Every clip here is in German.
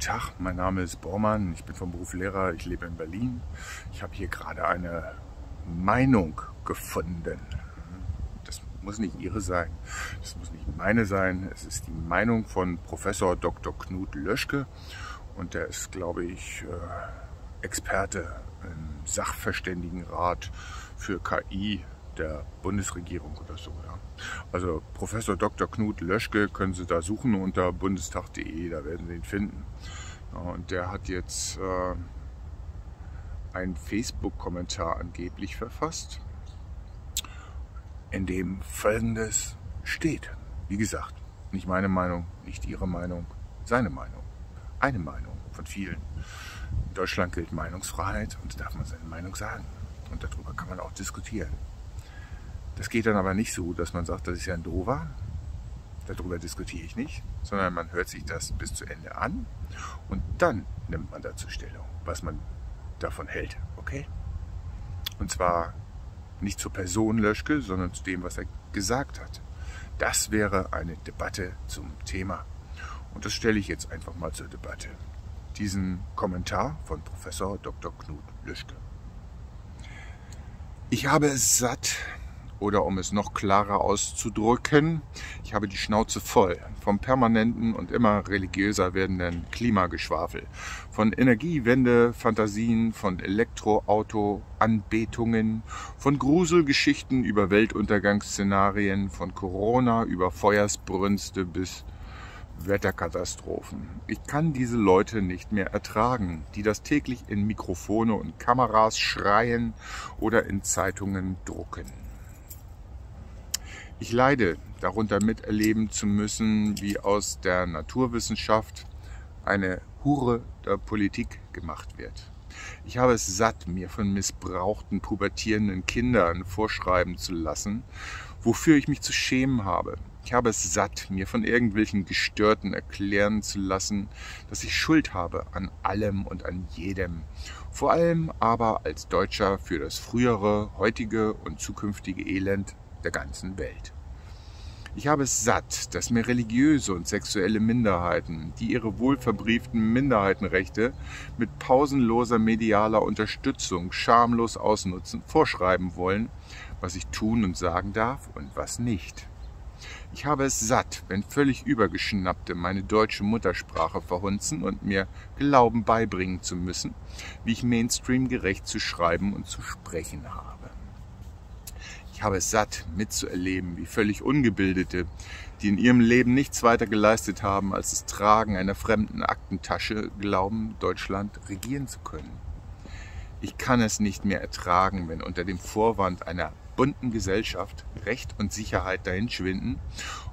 Guten Tag, mein Name ist Bormann, ich bin vom Beruf Lehrer, ich lebe in Berlin. Ich habe hier gerade eine Meinung gefunden. Das muss nicht Ihre sein, das muss nicht meine sein. Es ist die Meinung von Professor Dr. Knut Löschke und der ist, glaube ich, äh, Experte im Sachverständigenrat für KI der Bundesregierung oder so. Ja. Also Professor Dr. Knut Löschke können Sie da suchen unter bundestag.de, da werden Sie ihn finden. Ja, und der hat jetzt äh, einen Facebook-Kommentar angeblich verfasst, in dem Folgendes steht. Wie gesagt, nicht meine Meinung, nicht Ihre Meinung, seine Meinung. Eine Meinung von vielen. In Deutschland gilt Meinungsfreiheit und darf man seine Meinung sagen. Und darüber kann man auch diskutieren. Das geht dann aber nicht so, dass man sagt, das ist ja ein Dover, darüber diskutiere ich nicht, sondern man hört sich das bis zu Ende an und dann nimmt man dazu Stellung, was man davon hält, okay? Und zwar nicht zur Person Löschke, sondern zu dem, was er gesagt hat. Das wäre eine Debatte zum Thema. Und das stelle ich jetzt einfach mal zur Debatte. Diesen Kommentar von Professor Dr. Knut Löschke. Ich habe es satt, oder um es noch klarer auszudrücken, ich habe die Schnauze voll vom permanenten und immer religiöser werdenden Klimageschwafel, von Energiewende-Fantasien, von Elektroauto-Anbetungen, von Gruselgeschichten über Weltuntergangsszenarien, von Corona über Feuersbrünste bis Wetterkatastrophen. Ich kann diese Leute nicht mehr ertragen, die das täglich in Mikrofone und Kameras schreien oder in Zeitungen drucken. Ich leide darunter miterleben zu müssen, wie aus der Naturwissenschaft eine Hure der Politik gemacht wird. Ich habe es satt, mir von missbrauchten, pubertierenden Kindern vorschreiben zu lassen, wofür ich mich zu schämen habe. Ich habe es satt, mir von irgendwelchen Gestörten erklären zu lassen, dass ich Schuld habe an allem und an jedem. Vor allem aber als Deutscher für das frühere, heutige und zukünftige Elend der ganzen Welt. Ich habe es satt, dass mir religiöse und sexuelle Minderheiten, die ihre wohlverbrieften Minderheitenrechte mit pausenloser medialer Unterstützung schamlos ausnutzen, vorschreiben wollen, was ich tun und sagen darf und was nicht. Ich habe es satt, wenn völlig Übergeschnappte meine deutsche Muttersprache verhunzen und mir Glauben beibringen zu müssen, wie ich Mainstream gerecht zu schreiben und zu sprechen habe. Ich habe es satt, mitzuerleben, wie völlig Ungebildete, die in ihrem Leben nichts weiter geleistet haben, als das Tragen einer fremden Aktentasche, glauben, Deutschland regieren zu können. Ich kann es nicht mehr ertragen, wenn unter dem Vorwand einer bunten Gesellschaft Recht und Sicherheit dahinschwinden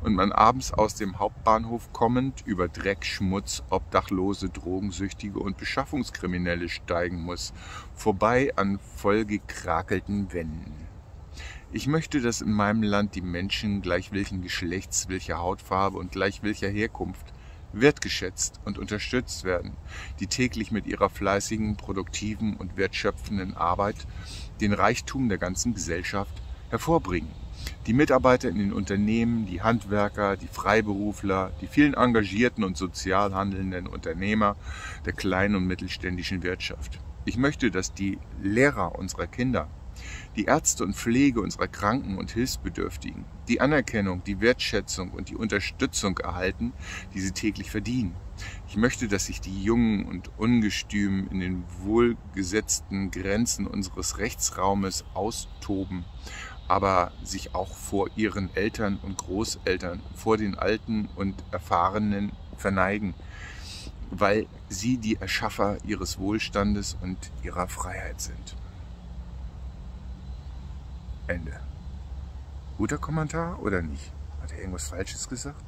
und man abends aus dem Hauptbahnhof kommend über Dreck, Schmutz, Obdachlose, Drogensüchtige und Beschaffungskriminelle steigen muss, vorbei an vollgekrakelten Wänden. Ich möchte, dass in meinem Land die Menschen gleich welchen Geschlechts, welcher Hautfarbe und gleich welcher Herkunft wertgeschätzt und unterstützt werden, die täglich mit ihrer fleißigen, produktiven und wertschöpfenden Arbeit den Reichtum der ganzen Gesellschaft hervorbringen. Die Mitarbeiter in den Unternehmen, die Handwerker, die Freiberufler, die vielen engagierten und sozial handelnden Unternehmer der kleinen und mittelständischen Wirtschaft. Ich möchte, dass die Lehrer unserer Kinder die Ärzte und Pflege unserer Kranken und Hilfsbedürftigen die Anerkennung, die Wertschätzung und die Unterstützung erhalten, die sie täglich verdienen. Ich möchte, dass sich die Jungen und Ungestüm in den wohlgesetzten Grenzen unseres Rechtsraumes austoben, aber sich auch vor ihren Eltern und Großeltern, vor den Alten und Erfahrenen verneigen, weil sie die Erschaffer ihres Wohlstandes und ihrer Freiheit sind. Ende. Guter Kommentar oder nicht? Hat er irgendwas Falsches gesagt?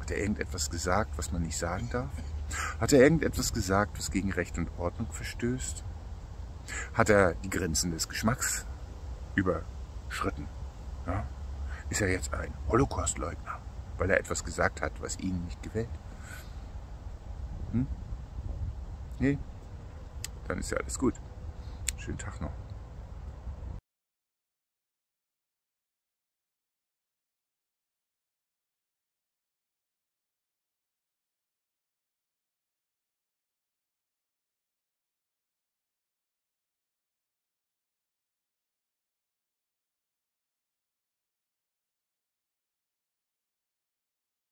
Hat er irgendetwas gesagt, was man nicht sagen darf? Hat er irgendetwas gesagt, was gegen Recht und Ordnung verstößt? Hat er die Grenzen des Geschmacks überschritten? Ja? Ist er jetzt ein Holocaustleugner, weil er etwas gesagt hat, was Ihnen nicht gefällt? Hm? Nee? Dann ist ja alles gut. Schönen Tag noch.